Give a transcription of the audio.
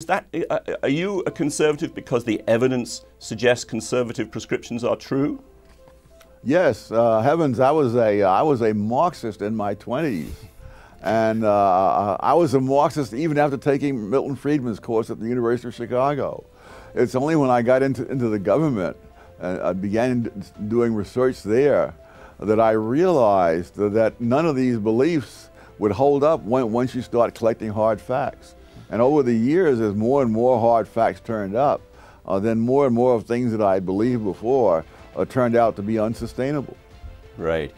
Is that, uh, are you a conservative because the evidence suggests conservative prescriptions are true? Yes, uh, heavens, I was a I was a Marxist in my 20s. And uh, I was a Marxist even after taking Milton Friedman's course at the University of Chicago. It's only when I got into, into the government and I began doing research there that I realized that none of these beliefs would hold up once you start collecting hard facts. And over the years, as more and more hard facts turned up, uh, then more and more of things that I believed before uh, turned out to be unsustainable. Right.